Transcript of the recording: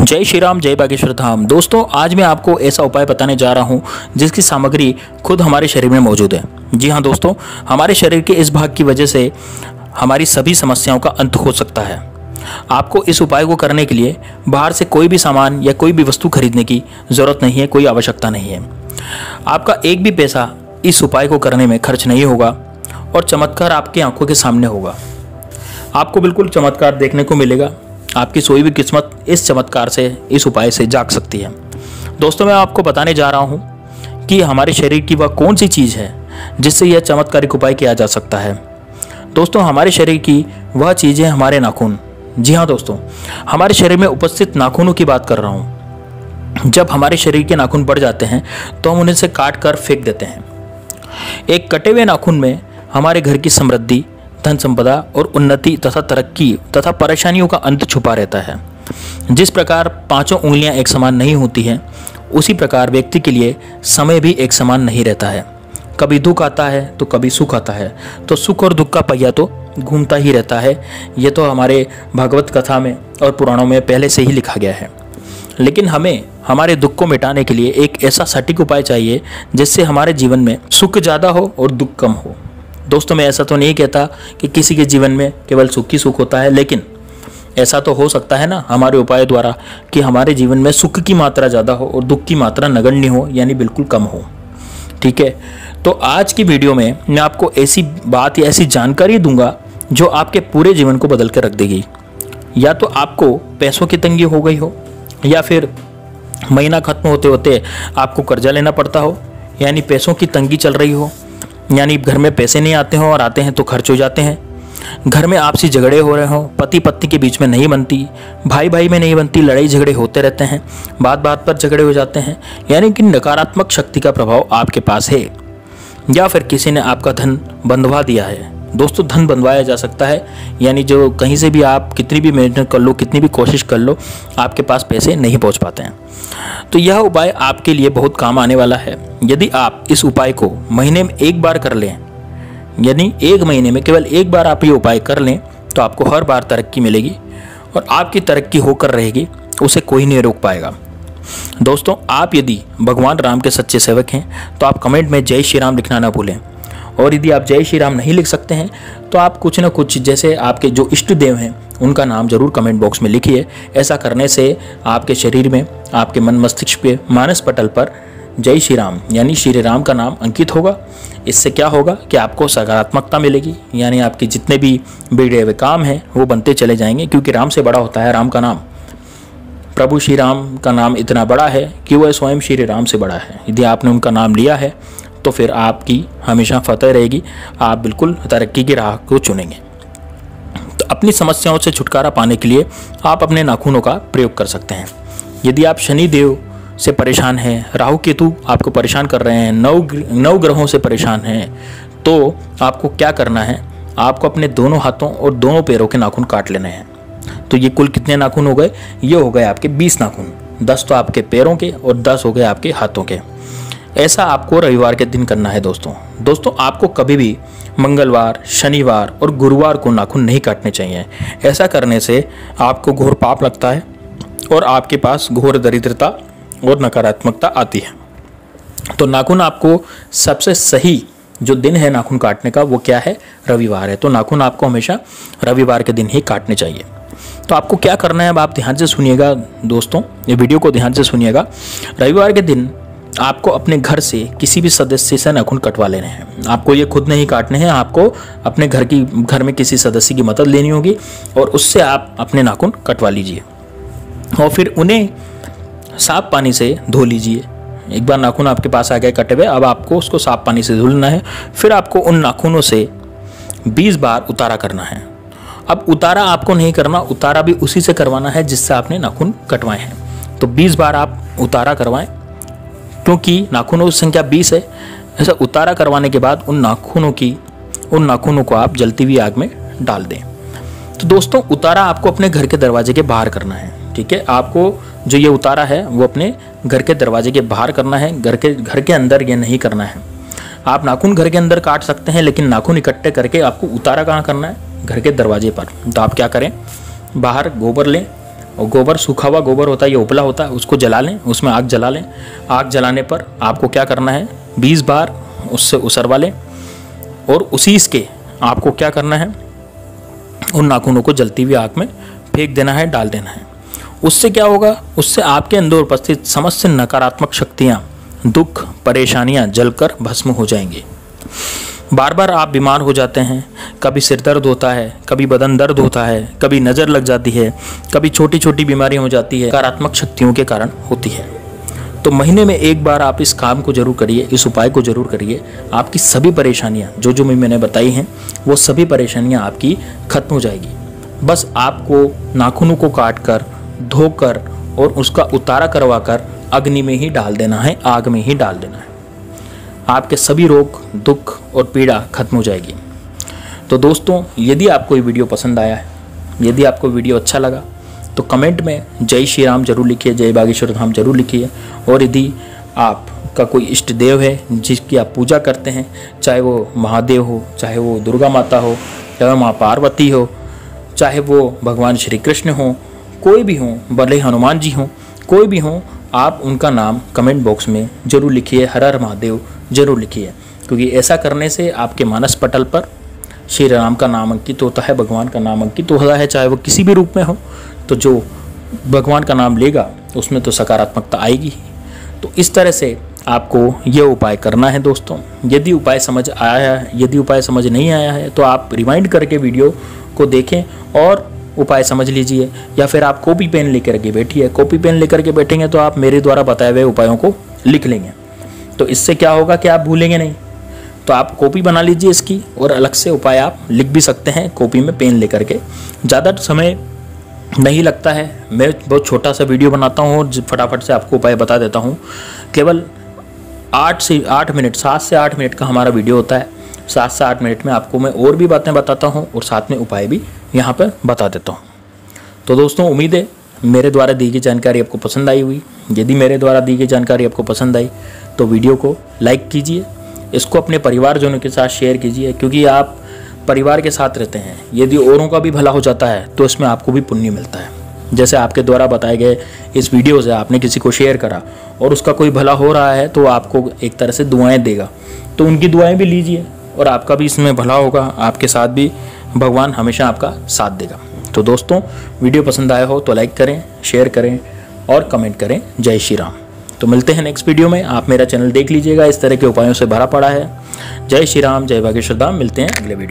जय श्री राम जय बागेश्वर धाम। दोस्तों, आज मैं आपको ऐसा उपाय बताने जा रहा हूँ, जिसकी सामग्री खुद हमारे शरीर में मौजूद है। जी हाँ, दोस्तों, हमारे शरीर के इस भाग की वजह से हमारी सभी समस्याओं का अंत हो सकता है। आपको इस उपाय को करने के लिए बाहर से कोई भी सामान या कोई भी वस्तु खरीदने की ज़रूरत नहीं है, कोई आवश्यकता नहीं है। आपका एक भी पैसा इस उपाय को करने में खर्च नहीं होगा और चमत्कार आपकी आँखों के सामने होगा। आपको बिल्कुल चमत्कार देखने को मिलेगा। आपकी सोई भी किस्मत इस चमत्कार से, इस उपाय से जाग सकती है। दोस्तों, मैं आपको बताने जा रहा हूँ कि हमारे शरीर की वह कौन सी चीज़ है जिससे यह चमत्कारिक उपाय किया जा सकता है। दोस्तों, हमारे शरीर की वह चीज़ है हमारे नाखून। जी हाँ दोस्तों, हमारे शरीर में उपस्थित नाखूनों की बात कर रहा हूँ। जब हमारे शरीर के नाखून बढ़ जाते हैं तो हम उन्हें से काट कर फेंक देते हैं। एक कटे हुए नाखून में हमारे घर की समृद्धि धन संपदा और उन्नति तथा तरक्की तथा परेशानियों का अंत छुपा रहता है। जिस प्रकार पाँचों उंगलियाँ एक समान नहीं होती हैं, उसी प्रकार व्यक्ति के लिए समय भी एक समान नहीं रहता है। कभी दुख आता है तो कभी सुख आता है। तो सुख और दुख का पहिया तो घूमता ही रहता है। ये तो हमारे भागवत कथा में और पुराणों में पहले से ही लिखा गया है। लेकिन हमें, हमारे दुख को मिटाने के लिए एक ऐसा सटीक उपाय चाहिए, जिससे हमारे जीवन में सुख ज़्यादा हो और दुख कम हो। दोस्तों, मैं ऐसा तो नहीं कहता कि किसी के जीवन में केवल सुख ही सुख होता है, लेकिन ऐसा तो हो सकता है ना हमारे उपाय द्वारा कि हमारे जीवन में सुख की मात्रा ज़्यादा हो और दुख की मात्रा नगण्य हो, यानी बिल्कुल कम हो। ठीक है? तो आज की वीडियो में मैं आपको ऐसी बात या ऐसी जानकारी दूँगा जो आपके पूरे जीवन को बदल कर रख देगी। या तो आपको पैसों की तंगी हो गई हो, या फिर महीना खत्म होते होते आपको कर्जा लेना पड़ता हो, यानी पैसों की तंगी चल रही हो यानी घर में पैसे नहीं आते हों और आते हैं तो खर्च हो जाते हैं। घर में आपसी झगड़े हो रहे हों पति पत्नी के बीच में नहीं बनती भाई भाई में नहीं बनती लड़ाई झगड़े होते रहते हैं बात बात पर झगड़े हो जाते हैं, यानी कि नकारात्मक शक्ति का प्रभाव आपके पास है। या फिर किसी ने आपका धन बंधवा दिया है। दोस्तों, धन बनवाया जा सकता है। यानी जो कहीं से भी आप कितनी भी मेहनत कर लो, कितनी भी कोशिश कर लो, आपके पास पैसे नहीं पहुँच पाते हैं। तो यह उपाय आपके लिए बहुत काम आने वाला है। यदि आप इस उपाय को महीने में एक बार कर लें, यानी एक महीने में केवल एक बार आप ये उपाय कर लें तो आपको हर बार तरक्की मिलेगी और आपकी तरक्की होकर रहेगी, उसे कोई नहीं रोक पाएगा। दोस्तों, आप यदि भगवान राम के सच्चे सेवक हैं तो आप कमेंट में जय श्री राम लिखना ना भूलें। और यदि आप जय श्री राम नहीं लिख सकते हैं तो आप कुछ ना कुछ जैसे आपके जो इष्ट देव हैं, उनका नाम ज़रूर कमेंट बॉक्स में लिखिए। ऐसा करने से आपके शरीर में, आपके मन मस्तिष्क पे, मानस पटल पर जय श्री राम, यानी श्री राम का नाम अंकित होगा। इससे क्या होगा कि आपको सकारात्मकता मिलेगी, यानी आपके जितने भी बिगड़े हुए काम हैं, वो बनते चले जाएँगे, क्योंकि राम से बड़ा होता है राम का नाम। प्रभु श्री राम का नाम इतना बड़ा है कि वह स्वयं श्री राम से बड़ा है। यदि आपने उनका नाम लिया है तो फिर आपकी हमेशा फतेह रहेगी। आप बिल्कुल तरक्की की राह को चुनेंगे। तो अपनी समस्याओं से छुटकारा पाने के लिए आप अपने नाखूनों का प्रयोग कर सकते हैं। यदि आप शनि देव से परेशान हैं, राहु केतु आपको परेशान कर रहे हैं, नौ नौ ग्रहों से परेशान हैं तो आपको क्या करना है? आपको अपने दोनों हाथों और दोनों पैरों के नाखून काट लेने हैं। तो ये कुल कितने नाखून हो गए? ये हो गए आपके बीस नाखून। दस तो आपके पैरों के और दस हो गए आपके हाथों के। ऐसा आपको रविवार के दिन करना है दोस्तों। दोस्तों, आपको कभी भी मंगलवार, शनिवार और गुरुवार को नाखून नहीं काटने चाहिए। ऐसा करने से आपको घोर पाप लगता है और आपके पास घोर दरिद्रता और नकारात्मकता आती है। तो नाखून आपको सबसे सही जो दिन है नाखून काटने का, वो क्या है? रविवार है। तो नाखून आपको हमेशा रविवार के दिन ही काटने चाहिए। तो आपको क्या करना है, अब आप ध्यान से सुनिएगा दोस्तों, ये वीडियो को ध्यान से सुनिएगा। रविवार के दिन आपको अपने घर से किसी भी सदस्य से नाखून कटवा लेने हैं। आपको ये खुद नहीं काटने हैं, आपको अपने घर की, घर में किसी सदस्य की मदद लेनी होगी और उससे आप अपने नाखून कटवा लीजिए। और फिर उन्हें साफ़ पानी से धो लीजिए। एक बार नाखून आपके पास आ गए कटे हुए, अब आपको उसको साफ़ पानी से धुलना है। फिर आपको उन नाखूनों से 20 बार उतारा करना है। अब उतारा आपको नहीं करना, उतारा भी उसी से करवाना है जिससे आपने नाखून कटवाए हैं। तो 20 बार आप उतारा करवाएँ क्योंकि नाखूनों की संख्या बीस है। ऐसा उतारा करवाने के बाद उन नाखूनों की, उन नाखूनों को आप जलती हुई आग में डाल दें। तो दोस्तों, उतारा आपको अपने घर के दरवाजे के बाहर करना है, ठीक है? आपको जो ये उतारा है, वो अपने घर के दरवाजे के बाहर करना है, घर के घर के अंदर ये नहीं करना है। आप नाखून घर के अंदर काट सकते हैं, लेकिन नाखून इकट्ठे करके आपको उतारा कहाँ करना है? घर के दरवाजे पर। तो आप क्या करें? बाहर गोबर लें और गोबर, सूखा हुआ गोबर होता है, ये उपला होता है, उसको जला लें, उसमें आग जला लें। आग जलाने पर आपको क्या करना है? बीस बार उससे उसरवा लें और उसी इसके आपको क्या करना है? उन नाखूनों को जलती हुई आग में फेंक देना है, डाल देना है। उससे क्या होगा? उससे आपके अंदर उपस्थित समस्त नकारात्मक शक्तियाँ, दुख, परेशानियाँ जलकर भस्म हो जाएँगी। बार बार आप बीमार हो जाते हैं। कभी सिर दर्द होता है, कभी बदन दर्द होता है, कभी नज़र लग जाती है, कभी छोटी छोटी बीमारियाँ हो जाती है नकारात्मक शक्तियों के कारण होती है। तो महीने में एक बार आप इस काम को ज़रूर करिए, इस उपाय को ज़रूर करिए। आपकी सभी परेशानियाँ, जो जो मैंने बताई हैं, वो सभी परेशानियाँ आपकी खत्म हो जाएगी। बस आपको नाखूनों को काट कर धोकर और उसका उतारा करवा कर अग्नि में ही डाल देना है, आग में ही डाल देना है। आपके सभी रोग, दुख और पीड़ा खत्म हो जाएगी। तो दोस्तों, यदि आपको ये वीडियो पसंद आया है यदि आपको वीडियो अच्छा लगा तो कमेंट में जय श्री राम ज़रूर लिखिए, जय बागेश्वर धाम ज़रूर लिखिए। और यदि आपका कोई इष्ट देव है, जिसकी आप पूजा करते हैं, चाहे वो महादेव हो, चाहे वो दुर्गा माता हो, चाहे माँ पार्वती हो, चाहे वो भगवान श्री कृष्ण हो, कोई भी हो, भले हनुमान जी हों, कोई भी हो, आप उनका नाम कमेंट बॉक्स में ज़रूर लिखिए, हर हर महादेव। ज़रूर लिखिए क्योंकि ऐसा करने से आपके मानस पटल पर श्री राम का नाम अंकित होता है, भगवान का नाम अंकित होता है, चाहे वो किसी भी रूप में हो। तो जो भगवान का नाम लेगा, उसमें तो सकारात्मकता आएगी। ही तो इस तरह से आपको ये उपाय करना है दोस्तों। यदि उपाय समझ आया है यदि उपाय समझ नहीं आया है तो आप रिमाइंड करके वीडियो को देखें और उपाय समझ लीजिए। या फिर आप कॉपी पेन लेकर के बैठिए। कॉपी पेन लेकर के बैठेंगे तो आप मेरे द्वारा बताए हुए उपायों को लिख लेंगे। तो इससे क्या होगा कि आप भूलेंगे नहीं। तो आप कॉपी बना लीजिए इसकी और अलग से उपाय आप लिख भी सकते हैं कॉपी में पेन लेकर के। ज़्यादा समय नहीं लगता है। मैं बहुत छोटा सा वीडियो बनाता हूँ और फटाफट से आपको उपाय बता देता हूँ। केवल आठ से आठ मिनट, सात से आठ मिनट का हमारा वीडियो होता है। सात से आठ मिनट में आपको मैं और भी बातें बताता हूँ और साथ में उपाय भी यहाँ पर बता देता हूँ। तो दोस्तों, उम्मीद है मेरे द्वारा दी गई जानकारी आपको पसंद आई हुई। यदि मेरे द्वारा दी गई जानकारी आपको पसंद आई तो वीडियो को लाइक कीजिए, इसको अपने परिवारजनों के साथ शेयर कीजिए, क्योंकि आप परिवार के साथ रहते हैं। यदि औरों का भी भला हो जाता है तो इसमें आपको भी पुण्य मिलता है। जैसे आपके द्वारा बताए गए इस वीडियो से आपने किसी को शेयर करा, और उसका कोई भला हो रहा है तो आपको एक तरह से दुआएँ देगा। तो उनकी दुआएँ भी लीजिए, और आपका भी इसमें भला होगा, आपके साथ भी भगवान हमेशा आपका साथ देगा। तो दोस्तों, वीडियो पसंद आया हो तो लाइक करें, शेयर करें, और कमेंट करें। जय श्री राम। तो मिलते हैं नेक्स्ट वीडियो में। आप मेरा चैनल देख लीजिएगा। इस तरह के उपायों से भरा पड़ा है। जय श्री राम, जय बागेश्वर धाम। मिलते हैं अगले वीडियो